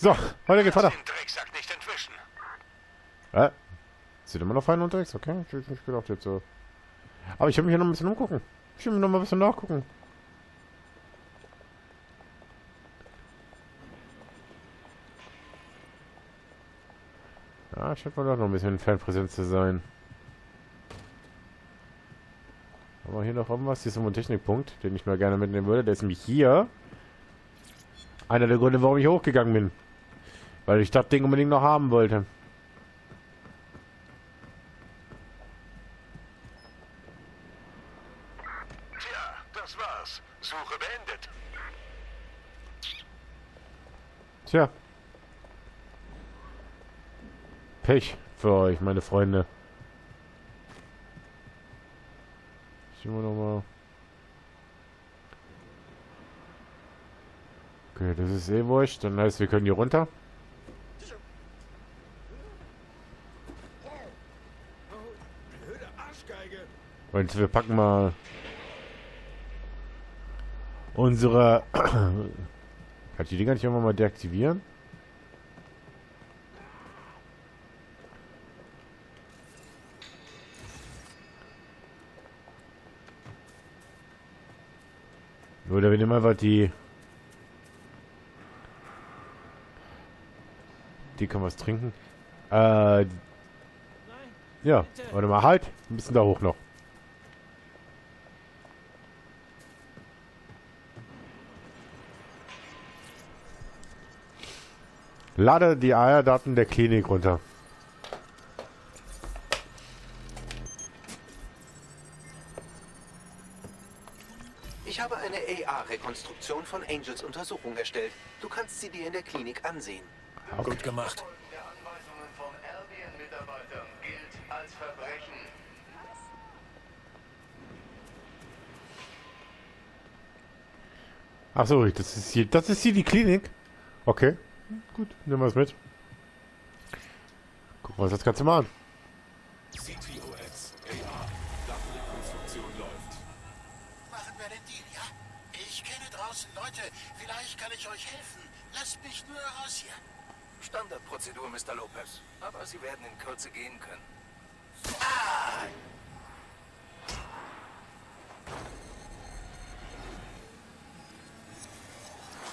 So, heute geht's weiter. Äh? Sind immer noch fein unterwegs? Okay, ich hätte nicht gedacht jetzt so. Aber ich will mich hier noch ein bisschen umgucken. Ich will mir noch mal ein bisschen nachgucken. Ja, scheint wohl doch noch ein bisschen Fanpräsenz zu sein. Aber hier noch irgendwas, hier ist ein Technikpunkt, den ich mal gerne mitnehmen würde. Der ist nämlich hier. Einer der Gründe, warum ich hochgegangen bin. Weil ich das Ding unbedingt noch haben wollte. Tja, das war's. Suche beendet. Tja. Pech für euch, meine Freunde. Sehen wir nochmal. Okay, das ist eh wurscht. Dann heißt, wir können hier runter. Und wir packen mal unsere... Kann ich die Dinger nicht irgendwann mal deaktivieren? Oder wir nehmen einfach die... Die wir was trinken. Äh, ja, warte mal, halt. Ein bisschen da hoch noch. Lade die Eierdaten der Klinik runter. Ich habe eine AR-Rekonstruktion von Angels Untersuchung erstellt. Du kannst sie dir in der Klinik ansehen. Gut gemacht. Der Anweisungen von Albion-Mitarbeitern gilt als Verbrechen. Ach so, das ist hier, das ist hier die Klinik. Okay, gut, nehmen wir es mit. Gucken wir uns das Ganze mal an. CTOS, AR, Datenrekonstruktion läuft. Machen wir den Deal, ja? Ich kenne draußen Leute. Vielleicht kann ich euch helfen. Lasst mich nur raus hier. Standardprozedur, Mr. Lopez. Aber Sie werden in Kürze gehen können.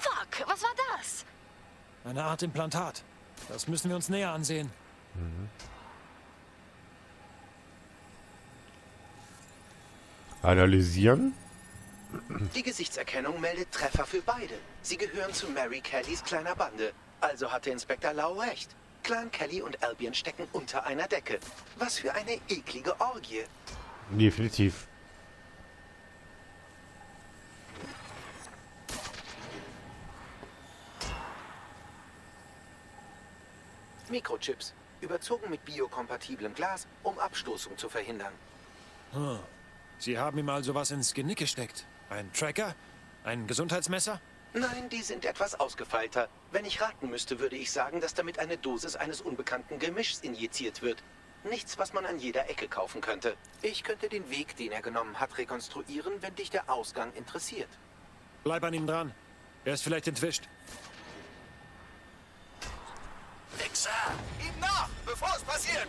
Fuck, was war das? Eine Art Implantat. Das müssen wir uns näher ansehen. Analysieren. Die Gesichtserkennung meldet Treffer für beide. Sie gehören zu Mary Kellys kleiner Bande. Also hatte Inspektor Lau recht. Clan Kelly und Albion stecken unter einer Decke. Was für eine eklige Orgie. Definitiv. Mikrochips, überzogen mit biokompatiblem Glas, um Abstoßung zu verhindern. Hm. Sie haben ihm also was ins Genick gesteckt. Ein Tracker? Ein Gesundheitsmesser? Nein, die sind etwas ausgefeilter. Wenn ich raten müsste, würde ich sagen, dass damit eine Dosis eines unbekannten Gemischs injiziert wird. Nichts, was man an jeder Ecke kaufen könnte. Ich könnte den Weg, den er genommen hat, rekonstruieren, wenn dich der Ausgang interessiert. Bleib an ihm dran. Er ist vielleicht entwischt. Wichser! Ihm nach, bevor es passiert!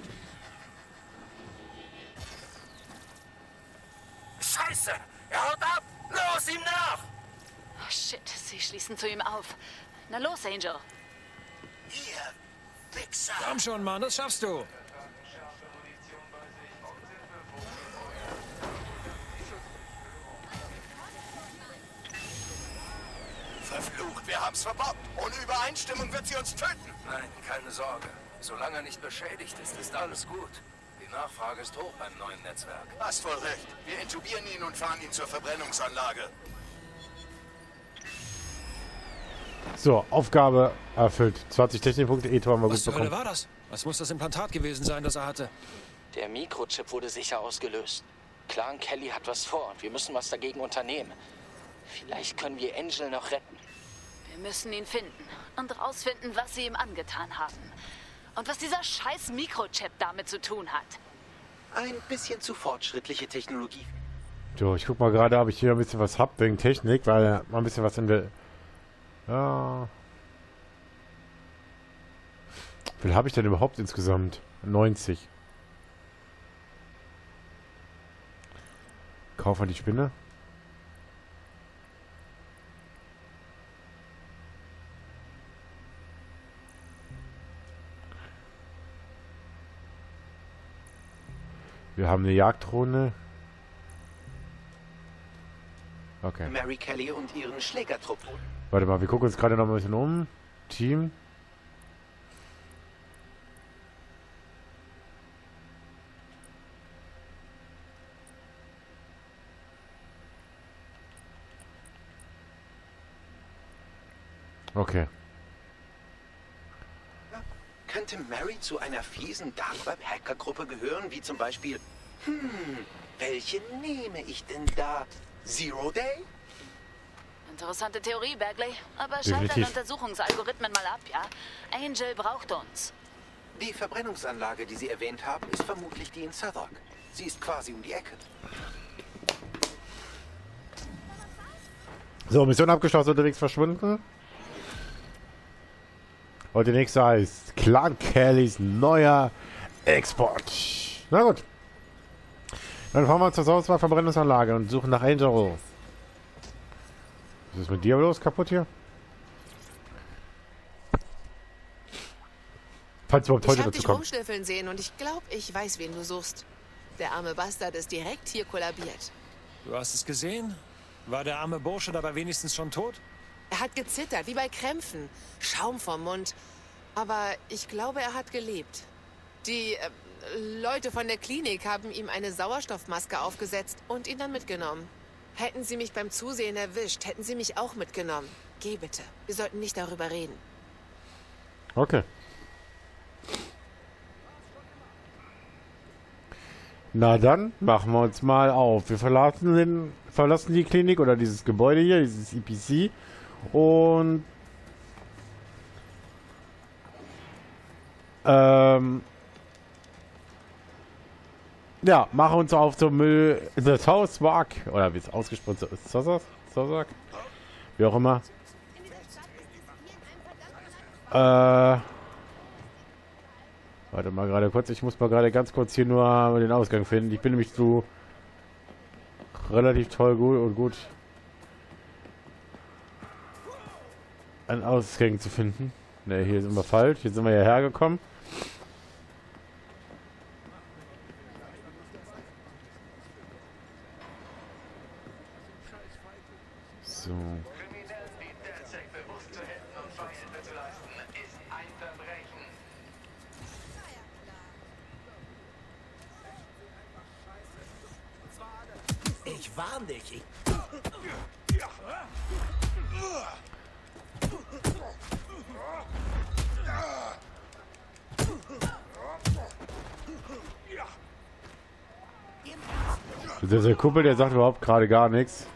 Scheiße! Er haut ab! Los, ihm nach! Oh, shit, sie schließen zu ihm auf. Na los, Angel. Hier, Wichser! Komm schon, Mann, das schaffst du. Verflucht, wir haben's verbockt. Ohne Übereinstimmung wird sie uns töten. Nein, keine Sorge. Solange er nicht beschädigt ist, ist alles gut. Die Nachfrage ist hoch beim neuen Netzwerk. Hast voll recht. Wir intubieren ihn und fahren ihn zur Verbrennungsanlage. So, Aufgabe erfüllt. 20 Technikpunkte, E-Tor haben wir Was gut bekommen. war das? Was muss das Implantat gewesen sein, das er hatte? Der Mikrochip wurde sicher ausgelöst. Clan Kelly hat was vor und wir müssen was dagegen unternehmen. Vielleicht können wir Angel noch retten. Wir müssen ihn finden und rausfinden, was sie ihm angetan haben. Und was dieser scheiß Mikrochip damit zu tun hat. Ein bisschen zu fortschrittliche Technologie. So, ich guck mal gerade, ob ich hier ein bisschen was hab wegen Technik, weil mal ein bisschen was in der... Ja. Wie viel habe ich denn überhaupt insgesamt? 90. Kauf mal die Spinne. Wir haben eine Jagddrohne. Okay. Mary Kelly und ihren Schlägertrupp. Warte mal, wir gucken uns gerade noch ein bisschen um. Team. Okay. Könnte Mary zu einer fiesen Dark Web Hackergruppe gehören, wie zum Beispiel... Hm, welche nehme ich denn da? Zero Day? Interessante Theorie, Bagley. Aber schalt deine Untersuchungsalgorithmen mal ab, ja? Angel braucht uns. Die Verbrennungsanlage, die Sie erwähnt haben, ist vermutlich die in Southwark. Sie ist quasi um die Ecke. So, Mission abgeschlossen, unterwegs verschwunden. Und der nächste heißt Clan Kellys neuer Export. Na gut. Dann fahren wir zur Auswahl Verbrennungsanlage und suchen nach Angel. Was ist mit dir los kaputt hier? Falls überhaupt Ich heute hab dazu dich kommt. rumschnüffeln sehen und ich glaube, ich weiß, wen du suchst. Der arme Bastard ist direkt hier kollabiert. Du hast es gesehen? War der arme Bursche dabei wenigstens schon tot? Er hat gezittert, wie bei Krämpfen. Schaum vom Mund. Aber ich glaube, er hat gelebt. Die äh, Leute von der Klinik haben ihm eine Sauerstoffmaske aufgesetzt und ihn dann mitgenommen. Hätten sie mich beim Zusehen erwischt, hätten sie mich auch mitgenommen. Geh bitte. Wir sollten nicht darüber reden. Okay. Na dann, machen wir uns mal auf. Wir verlassen, den, verlassen die Klinik oder dieses Gebäude hier, dieses EPC. Und... Ähm... Ja, machen uns auf zum Müll... Das Hausmark. Oder wie es ausgesprochen ist. Zossak? Wie auch immer. Äh... Warte mal gerade kurz, ich muss mal gerade ganz kurz hier nur den Ausgang finden. Ich bin nämlich zu relativ toll gut und gut einen Ausgang zu finden. Ne, hier sind wir falsch. Hier sind wir ja hergekommen. So. Kriminellen wie DedSec bewusst zu hätten und Beihilfe zu leisten, ist ein Verbrechen. Ich warn dich. Ich Der, der Kumpel, der sagt überhaupt gerade gar nichts.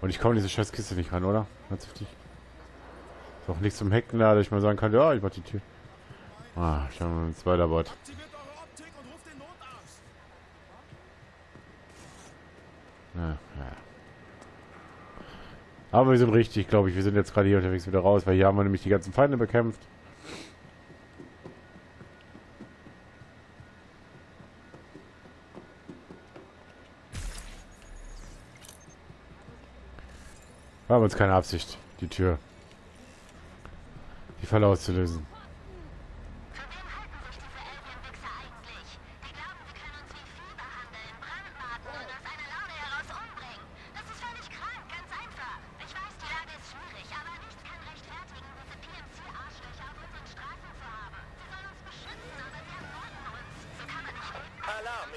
Und ich komme diese scheiß Kiste nicht ran, oder? Heftig. Ist auch nichts zum Hacken da, dass ich mal sagen kann, ja, ich mach die Tür. Ah, schauen wir uns weiter Bord. Ja, ja. Aber wir sind richtig, glaube ich. Wir sind jetzt gerade hier unterwegs wieder raus, weil hier haben wir nämlich die ganzen Feinde bekämpft. War aber uns keine Absicht, die Tür. Die Falle auszulösen.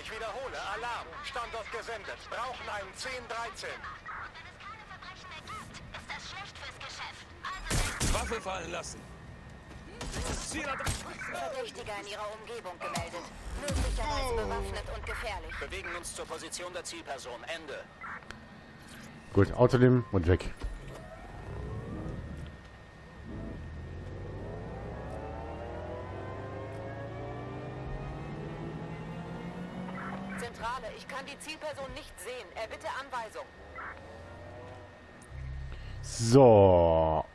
Ich wiederhole, Alarm. Standort gesendet. Brauchen einen 1013. Und wenn es keine Verbrechen mehr gibt, ist das schlecht fürs Geschäft. Also Waffe fallen lassen. Verdächtiger in ihrer Umgebung gemeldet. Möglicherweise bewaffnet und gefährlich. Bewegen uns zur Position der Zielperson. Ende. Gut, Auto nehmen und weg. Zentrale, ich kann die Zielperson nicht sehen. Erbitte Anweisung. So.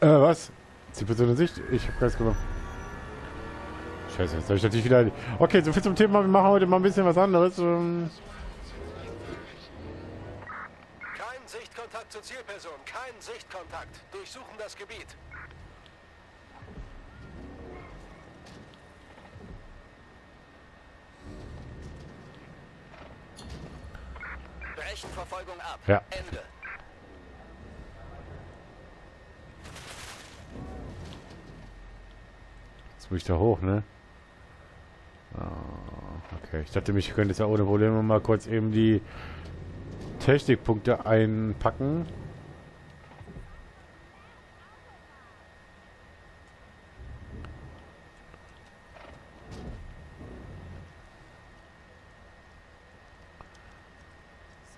Äh, was? Zielperson in Sicht? Ich hab keins gemacht. Scheiße, jetzt habe ich natürlich wieder... Okay, so viel zum Thema. Wir machen heute mal ein bisschen was anderes. Ähm, Kein Sichtkontakt zur Zielperson. Kein Sichtkontakt. Durchsuchen das Gebiet. Brechen Verfolgung ab. Ja. Ende. Jetzt muss ich da hoch, ne? Ah, okay, ich dachte, ich könnte jetzt ja ohne Probleme mal kurz eben die Technikpunkte einpacken.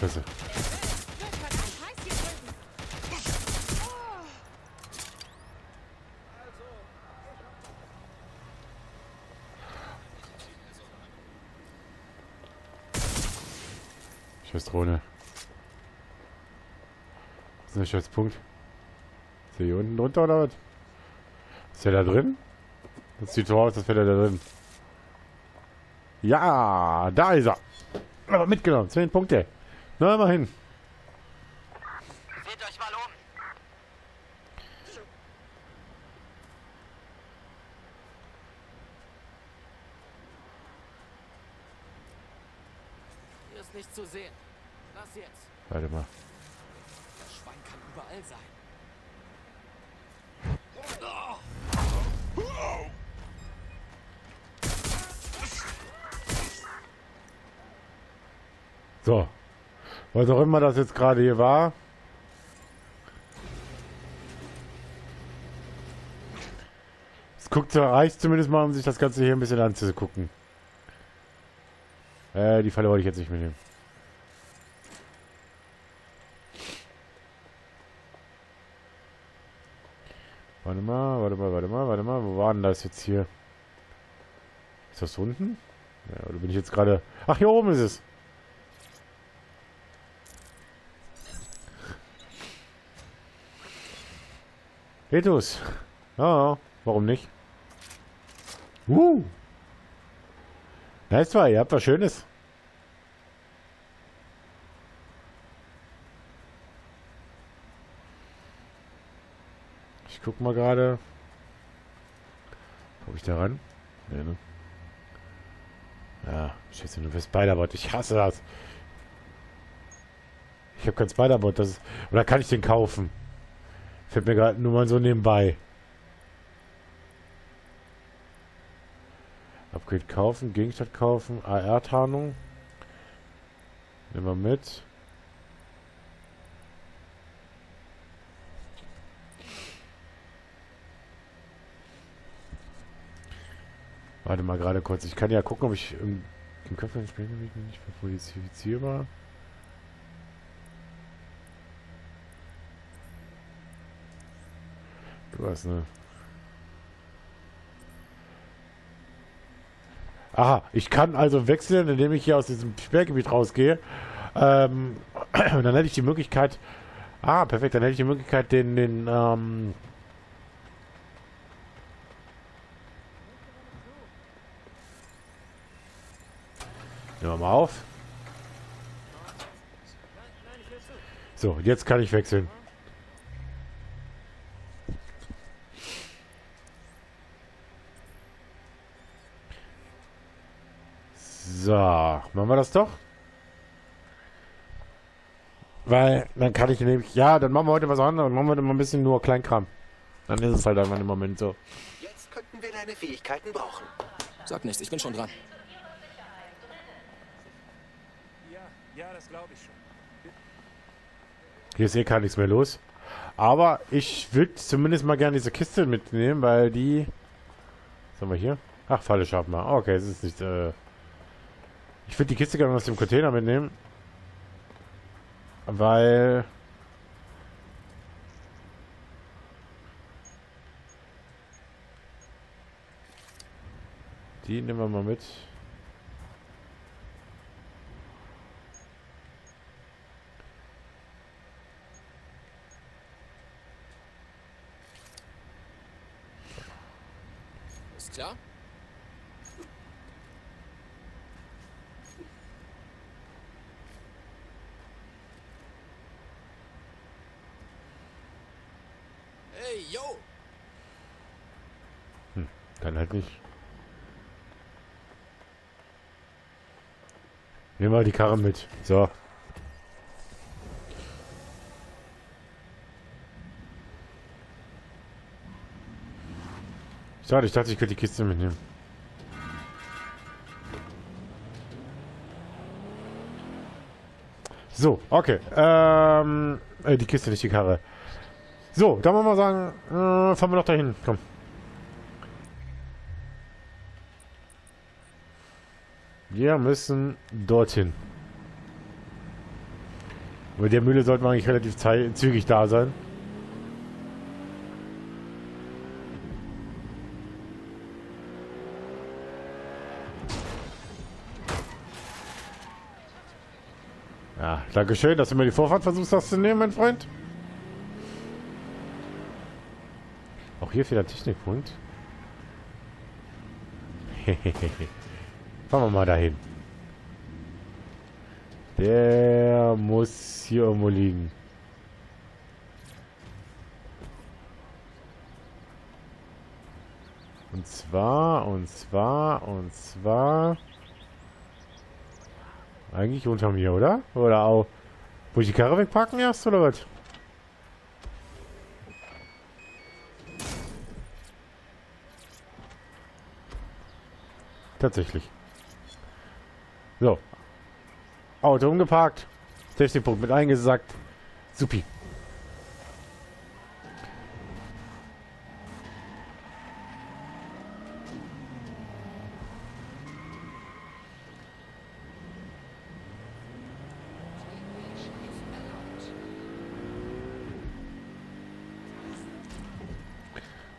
Scheiße. Wird verdammt heiß hier drüben. Scheiß Drohne. Was ist denn der Scheißpunkt? Ist der hier unten drunter oder was? Ist der da drin? Das sieht so aus, als wäre der da drin. Ja, da ist er. Aber mitgenommen, 10 Punkte. Na, immerhin. Seht euch mal um. Hier ist nichts zu sehen. Was jetzt? Warte mal. Das Schwein kann überall sein. So. Was auch immer das jetzt gerade hier war. Es guckt reicht zumindest mal, um sich das Ganze hier ein bisschen anzugucken. Äh, die Falle wollte ich jetzt nicht mitnehmen. Warte mal, warte mal, warte mal, warte mal. Wo war denn das jetzt hier? Ist das unten? Ja, oder bin ich jetzt gerade... Ach, hier oben ist es. Petus. Ja, warum nicht? Uh. Nice zwei, ihr habt was Schönes. Ich guck mal gerade. Komm ich da ran? Nee, ne? Ja, scheiße, du bist Spider-Bot. Ich hasse das. Ich habe kein Spider-Bot. Das oder kann ich den kaufen? Fällt mir gerade nur mal so nebenbei. Upgrade kaufen, Gegenstand kaufen, AR-Tarnung. Nehmen wir mit. Warte mal gerade kurz. Ich kann ja gucken, ob ich im, im Köpfchen ich nicht verfolizifizierbar. Hast eine. Aha, ich kann also wechseln, indem ich hier aus diesem Sperrgebiet rausgehe. Ähm, dann hätte ich die Möglichkeit. Ah, perfekt, dann hätte ich die Möglichkeit, den, den, ähm, Nehmen wir mal auf. So, jetzt kann ich wechseln. So, machen wir das doch. Weil, dann kann ich nämlich, ja, dann machen wir heute was anderes, dann machen wir mal ein bisschen nur Kleinkram. Dann ist es halt einfach im Moment so. Jetzt könnten wir deine Fähigkeiten brauchen. Sag nichts, ich bin schon dran. Ja, ja, das glaube ich schon. Hier ist eh gar nichts mehr los. Aber ich würde zumindest mal gerne diese Kiste mitnehmen, weil die... Was haben wir hier? Ach, Falle schaffen wir. Okay, es ist nicht... Äh ich würde die Kiste gerne aus dem Container mitnehmen. Weil... Die nehmen wir mal mit. Ist klar? Dann halt nicht. Nehmen wir die Karre mit. So. Schade, ich dachte, ich könnte die Kiste mitnehmen. So, okay. Ähm, äh, die Kiste, nicht die Karre. So, dann wollen wir sagen, äh, fahren wir noch dahin. Komm. Wir müssen dorthin. Mit der Mühle sollten wir eigentlich relativ zügig da sein. Ja, danke schön, dass du mir die Vorfahrt versuchst hast zu nehmen, mein Freund. Auch hier fehlt ein Technikpunkt. Fahren wir mal dahin. Der muss hier irgendwo liegen. Und zwar, und zwar, und zwar... Eigentlich unter mir, oder? Oder auch... Wo ich die Karre wegparken erst, oder was? Tatsächlich. So. Auto umgeparkt. Technikpunkt mit eingesackt. Supi.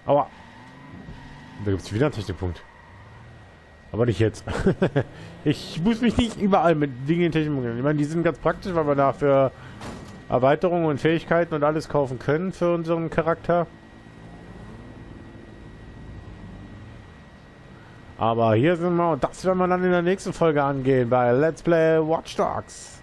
Aua. Da gibt es wieder einen Technikpunkt. Aber nicht jetzt. ich muss mich nicht überall mit Dingen Technikpunkten. Ich meine, die sind ganz praktisch, weil wir dafür Erweiterungen und Fähigkeiten und alles kaufen können für unseren Charakter. Aber hier sind wir und das werden wir dann in der nächsten Folge angehen bei Let's Play Watch Dogs.